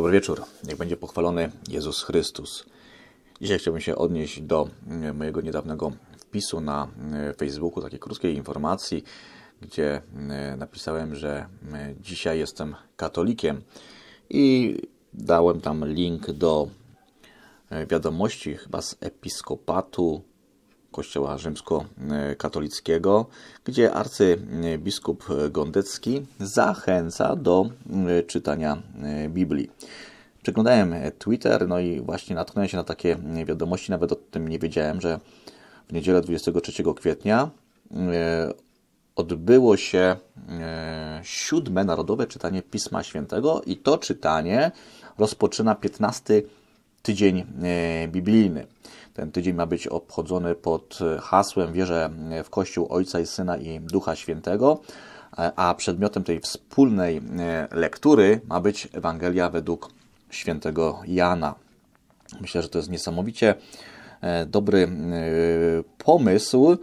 Dobry wieczór. Niech będzie pochwalony Jezus Chrystus. Dzisiaj chciałbym się odnieść do e, mojego niedawnego wpisu na e, Facebooku, takiej krótkiej informacji, gdzie e, napisałem, że dzisiaj jestem katolikiem i dałem tam link do wiadomości chyba z episkopatu Kościoła Rzymskokatolickiego, gdzie arcybiskup Gondecki zachęca do e, czytania e, Biblii. Przeglądałem Twitter, no i właśnie natknąłem się na takie wiadomości, nawet o tym nie wiedziałem, że w niedzielę 23 kwietnia e, odbyło się siódme narodowe czytanie Pisma Świętego i to czytanie rozpoczyna 15 tydzień biblijny. Ten tydzień ma być obchodzony pod hasłem Wierzę w Kościół Ojca i Syna i Ducha Świętego, a przedmiotem tej wspólnej e, lektury ma być Ewangelia według świętego Jana. Myślę, że to jest niesamowicie e, dobry e, pomysł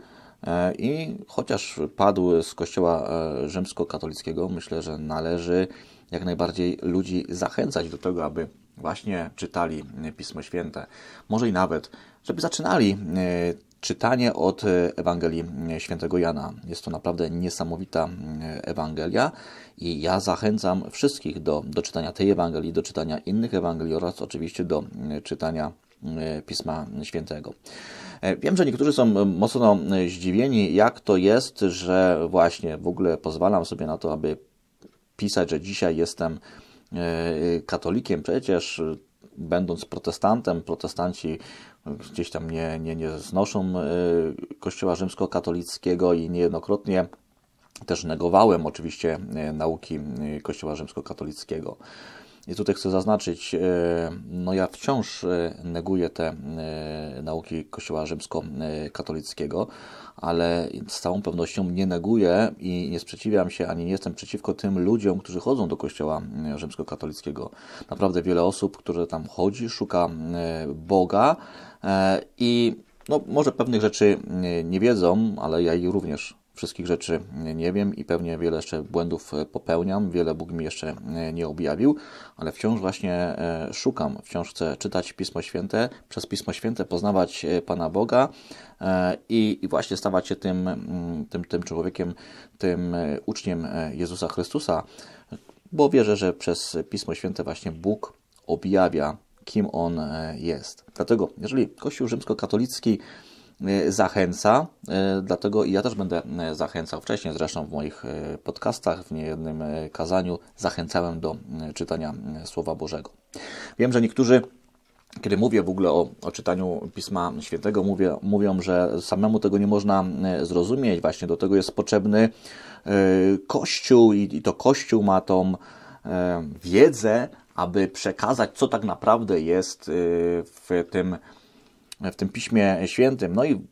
i chociaż padł z kościoła rzymskokatolickiego, myślę, że należy jak najbardziej ludzi zachęcać do tego, aby właśnie czytali Pismo Święte. Może i nawet, żeby zaczynali e, czytanie od Ewangelii Świętego Jana. Jest to naprawdę niesamowita e, Ewangelia i ja zachęcam wszystkich do, do czytania tej Ewangelii, do czytania innych Ewangelii oraz oczywiście do e, czytania Pisma Świętego. Wiem, że niektórzy są mocno zdziwieni, jak to jest, że właśnie w ogóle pozwalam sobie na to, aby pisać, że dzisiaj jestem E, katolikiem. Przecież e, będąc protestantem, protestanci gdzieś tam nie, nie, nie znoszą e, Kościoła rzymskokatolickiego i niejednokrotnie też negowałem oczywiście nauki Kościoła rzymskokatolickiego. I tutaj chcę zaznaczyć, no ja wciąż neguję te nauki Kościoła rzymskokatolickiego, ale z całą pewnością nie neguję i nie sprzeciwiam się, ani nie jestem przeciwko tym ludziom, którzy chodzą do kościoła e, rzymskokatolickiego. Naprawdę wiele osób, które tam chodzi, szuka e, Boga e, i no, może pewnych rzeczy nie wiedzą, ale ja ich również wszystkich rzeczy nie wiem i pewnie wiele jeszcze błędów popełniam, wiele Bóg mi jeszcze nie objawił, ale wciąż właśnie szukam, wciąż chcę czytać Pismo Święte, przez Pismo Święte poznawać Pana Boga E, i, właśnie stawać się tym, mm, tym, tym człowiekiem, tym e, uczniem e, Jezusa Chrystusa, bo wierzę, że przez Pismo Święte właśnie Bóg objawia, kim On jest. Dlatego, jeżeli Kościół rzymskokatolicki zachęca, dlatego i ja też będę zachęcał, wcześniej zresztą w moich podcastach, w niejednym kazaniu zachęcałem do czytania Słowa Bożego. Wiem, że niektórzy kiedy mówię w ogóle o, o czytaniu Pisma Świętego, mówię, mówią, że samemu tego nie można zrozumieć. Właśnie do tego jest potrzebny Kościół i, i to Kościół ma tą wiedzę, aby przekazać, co tak naprawdę jest w tym, w tym Piśmie Świętym. No i,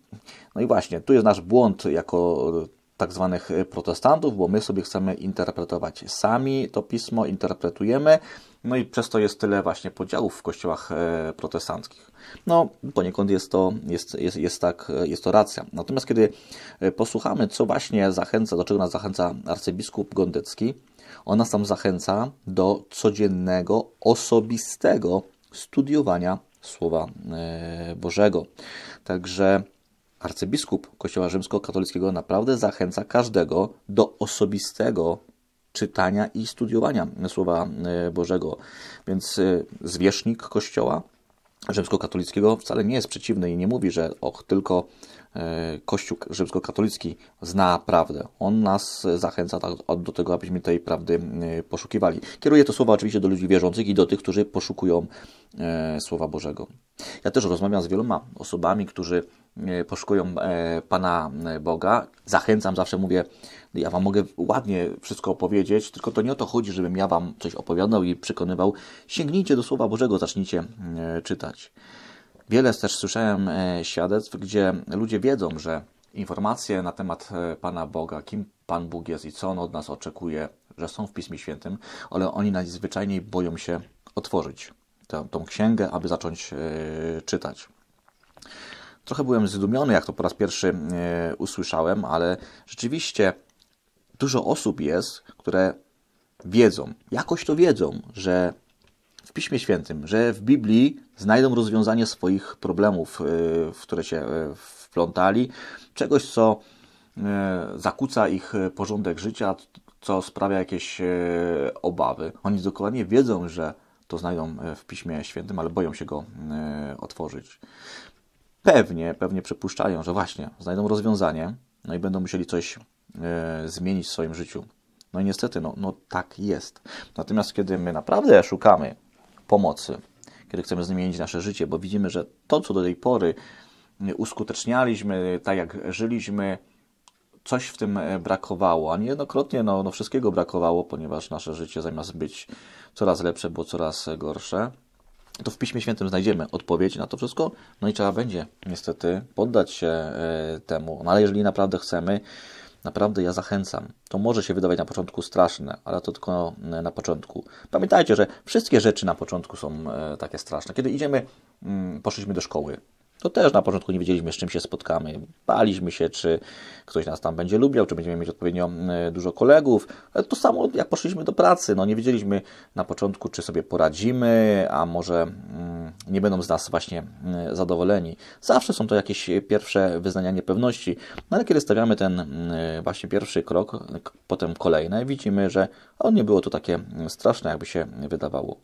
no i właśnie, tu jest nasz błąd jako tak zwanych protestantów, bo my sobie chcemy interpretować sami to pismo, interpretujemy, no i przez to jest tyle właśnie podziałów w kościołach e, protestanckich. No, poniekąd jest to, jest, jest, jest, tak, jest to racja. Natomiast kiedy e, posłuchamy, co właśnie zachęca, do czego nas zachęca arcybiskup Gondecki, on nas tam zachęca do codziennego, osobistego studiowania Słowa e, Bożego. Także arcybiskup Kościoła Rzymskokatolickiego naprawdę zachęca każdego do osobistego czytania i studiowania Słowa e, Bożego. Więc e, zwierzchnik Kościoła rzymskokatolickiego wcale nie jest przeciwny i nie mówi, że och, tylko Kościół rzymskokatolicki zna prawdę. On nas zachęca tak do tego, abyśmy tej prawdy poszukiwali. Kieruje to słowa oczywiście do ludzi wierzących i do tych, którzy poszukują Słowa Bożego. Ja też rozmawiam z wieloma osobami, którzy poszukują Pana Boga. Zachęcam, zawsze mówię, ja Wam mogę ładnie wszystko opowiedzieć, tylko to nie o to chodzi, żebym ja Wam coś opowiadał i przekonywał. Sięgnijcie do Słowa Bożego, zacznijcie e, czytać. Wiele też słyszałem e, świadectw, gdzie ludzie wiedzą, że informacje na temat e, Pana Boga, kim Pan Bóg jest i co On od nas oczekuje, że są w Pismie Świętym, ale oni najzwyczajniej boją się otworzyć tę, tą księgę, aby zacząć czytać. Trochę byłem zdumiony, jak to po raz pierwszy usłyszałem, ale rzeczywiście dużo osób jest, które wiedzą, jakoś to wiedzą, że w Piśmie Świętym, że w Biblii znajdą rozwiązanie swoich problemów, w które się wplątali, czegoś, co zakłóca ich porządek życia, co sprawia jakieś obawy. Oni dokładnie wiedzą, że to znajdą w Piśmie Świętym, ale boją się go otworzyć. Pewnie, pewnie przypuszczają, że właśnie znajdą rozwiązanie, no i będą musieli coś zmienić w swoim życiu. No i niestety, no, no tak jest. Natomiast kiedy my naprawdę szukamy pomocy, kiedy chcemy zmienić nasze życie, bo widzimy, że to, co do tej pory uskutecznialiśmy, tak jak żyliśmy, coś w tym brakowało, a niejednokrotnie no, no wszystkiego brakowało, ponieważ nasze życie zamiast być coraz lepsze, było coraz gorsze. To w Piśmie Świętym znajdziemy odpowiedź na to wszystko, no i trzeba będzie niestety poddać się e, temu. No ale jeżeli naprawdę chcemy, Naprawdę ja zachęcam. To może się wydawać na początku straszne, ale to tylko e, na początku. Pamiętajcie, że wszystkie rzeczy na początku są e, takie straszne. Kiedy idziemy, mm, poszliśmy do szkoły, to też na początku nie wiedzieliśmy, z czym się spotkamy. Baliśmy się, czy ktoś nas tam będzie lubił, czy będziemy mieć odpowiednio e, dużo kolegów. To samo jak poszliśmy do pracy. No nie wiedzieliśmy na początku, czy sobie poradzimy, a może mm, nie będą z nas właśnie e, zadowoleni. Zawsze są to jakieś pierwsze wyznania niepewności, no ale kiedy stawiamy ten e, właśnie pierwszy krok, potem kolejne, widzimy, że on nie było to takie straszne, jakby się wydawało.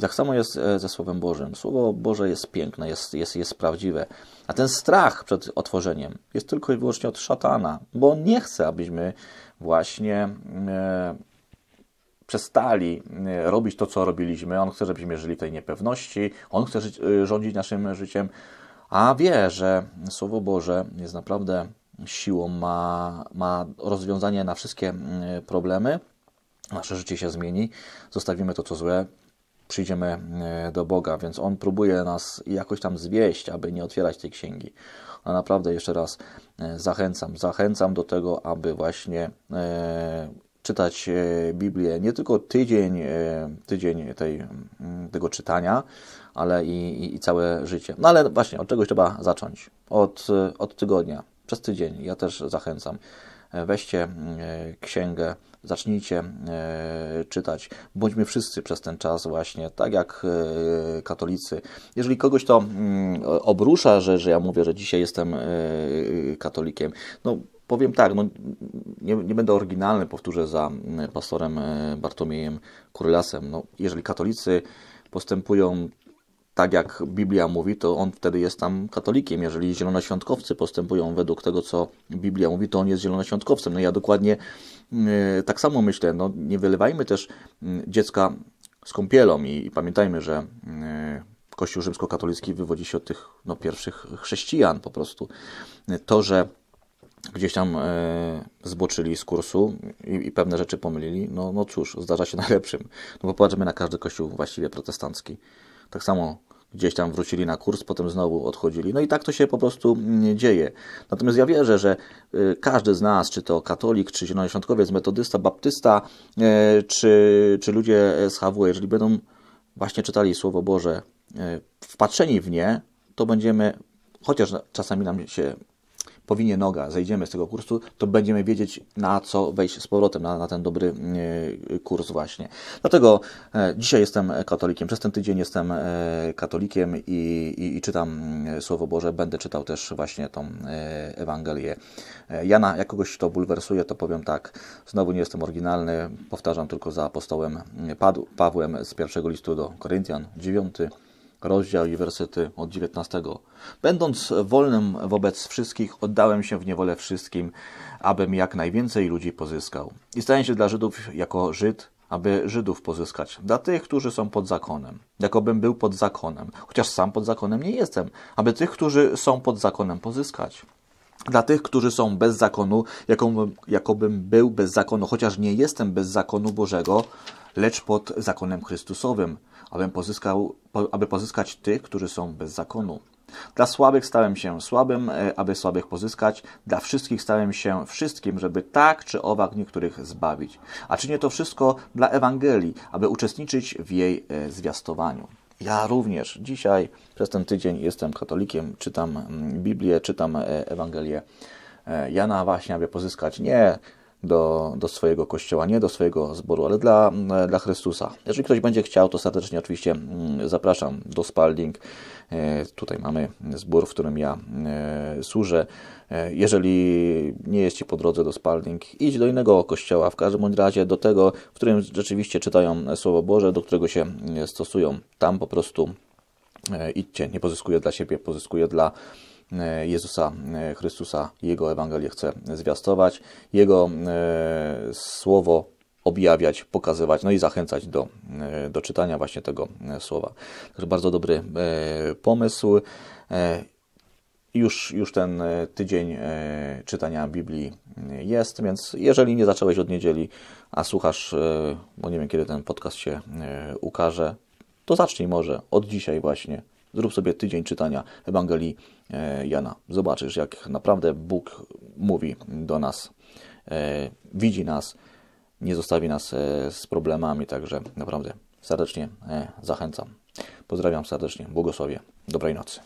I tak samo jest ze Słowem Bożym. Słowo Boże jest piękne, jest, jest, jest prawdziwe. A ten strach przed otworzeniem jest tylko i wyłącznie od szatana, bo on nie chce, abyśmy właśnie e, przestali e, robić to, co robiliśmy. On chce, żebyśmy żyli w tej niepewności, on chce żyć, e, rządzić naszym życiem, a wie, że Słowo Boże jest naprawdę siłą, ma, ma rozwiązanie na wszystkie problemy. Nasze życie się zmieni, zostawimy to, co złe, przyjdziemy e, do Boga, więc On próbuje nas jakoś tam zwieść, aby nie otwierać tej księgi. A naprawdę jeszcze raz e, zachęcam, zachęcam do tego, aby właśnie e, czytać Biblię nie tylko tydzień, tydzień tej, tego czytania, ale i, i, i całe życie. No ale właśnie, od czegoś trzeba zacząć. Od, od tygodnia, przez tydzień. Ja też zachęcam. Weźcie księgę zacznijcie e, czytać. Bądźmy wszyscy przez ten czas właśnie, tak jak e, katolicy. Jeżeli kogoś to mm, obrusza, że, że ja mówię, że dzisiaj jestem e, katolikiem, no powiem tak, no, nie, nie, będę oryginalny, powtórzę za pastorem Bartomiejem Kurylasem. No, jeżeli katolicy postępują tak jak Biblia mówi, to on wtedy jest tam katolikiem. Jeżeli zielonoświątkowcy postępują według tego, co Biblia mówi, to on jest zielonoświątkowcem. No ja dokładnie yy, tak samo myślę. No, nie wylewajmy też yy, dziecka z kąpielą i, pamiętajmy, że yy, Kościół rzymskokatolicki wywodzi się od tych no, pierwszych chrześcijan po prostu. To, że gdzieś tam e, zboczyli z kursu i, i, pewne rzeczy pomylili, no, no cóż, zdarza się najlepszym. No bo popatrzmy na każdy kościół właściwie protestancki. Tak samo gdzieś tam wrócili na kurs, potem znowu odchodzili. No i tak to się po prostu mm, dzieje. Natomiast ja wierzę, że y, każdy z nas, czy to katolik, czy zielonoświątkowiec, metodysta, baptysta, y, czy, czy ludzie z HW, jeżeli będą właśnie czytali Słowo Boże, y, wpatrzeni w nie, to będziemy, chociaż czasami nam się powinie noga, zejdziemy z tego kursu, to będziemy wiedzieć, na co wejść z powrotem, na, na ten dobry e, kurs właśnie. Dlatego e, dzisiaj jestem katolikiem, przez ten tydzień jestem e, katolikiem i, i, i czytam Słowo Boże, będę czytał też właśnie tą Ewangelię Jana. Jak kogoś to bulwersuje, to powiem tak, znowu nie jestem oryginalny, powtarzam tylko za apostołem Pawłem z pierwszego listu do Koryntian, 9 rozdział i wersety od 19. Będąc wolnym wobec wszystkich, oddałem się w niewolę wszystkim, abym jak najwięcej ludzi pozyskał. I stałem się dla Żydów jako Żyd, aby Żydów pozyskać, dla tych, którzy są pod zakonem, jakobym był pod zakonem, chociaż sam pod zakonem nie jestem, aby tych, którzy są pod zakonem pozyskać. Dla tych, którzy są bez zakonu, jakobym, jakobym był bez zakonu, chociaż nie jestem bez zakonu Bożego, lecz pod zakonem Chrystusowym, abym pozyskał, aby pozyskać tych, którzy są bez zakonu. Dla słabych stałem się słabym, e, aby słabych pozyskać. Dla wszystkich stałem się wszystkim, żeby tak czy owak niektórych zbawić. A czynię to wszystko dla Ewangelii, aby uczestniczyć w jej e, zwiastowaniu. Ja również dzisiaj przez ten tydzień jestem katolikiem, czytam mm, Biblię, czytam e, Ewangelię Jana właśnie, aby pozyskać nie do, do swojego kościoła, nie do swojego zboru, ale dla, dla Chrystusa. Jeżeli ktoś będzie chciał, to serdecznie oczywiście mm, zapraszam do Spalding. E, tutaj mamy zbór, w którym ja e, służę. E, jeżeli nie jest Ci po drodze do Spalding, idź do innego kościoła, w każdym bądź razie do tego, w którym rzeczywiście czytają Słowo Boże, do którego się stosują. Tam po prostu idźcie, nie pozyskuję dla siebie, pozyskuję dla Jezusa e, Chrystusa, Jego Ewangelię chcę zwiastować, Jego e, słowo objawiać, pokazywać, no i zachęcać do, do czytania właśnie tego słowa. Także bardzo dobry pomysł. Już, już ten tydzień czytania Biblii jest, więc jeżeli nie zacząłeś od niedzieli, a słuchasz, bo nie wiem kiedy ten podcast się ukaże, to zacznij może od dzisiaj właśnie Zrób sobie tydzień czytania Ewangelii e, Jana. Zobaczysz, jak naprawdę Bóg mówi do nas, e, widzi nas, nie zostawi nas e, z problemami, także naprawdę serdecznie zachęcam. Pozdrawiam serdecznie, błogosławię, dobrej nocy.